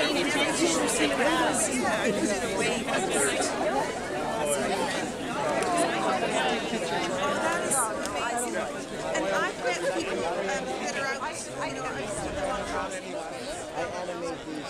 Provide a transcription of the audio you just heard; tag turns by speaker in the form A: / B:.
A: I And I've met people that are out, I've seen them
B: animate these.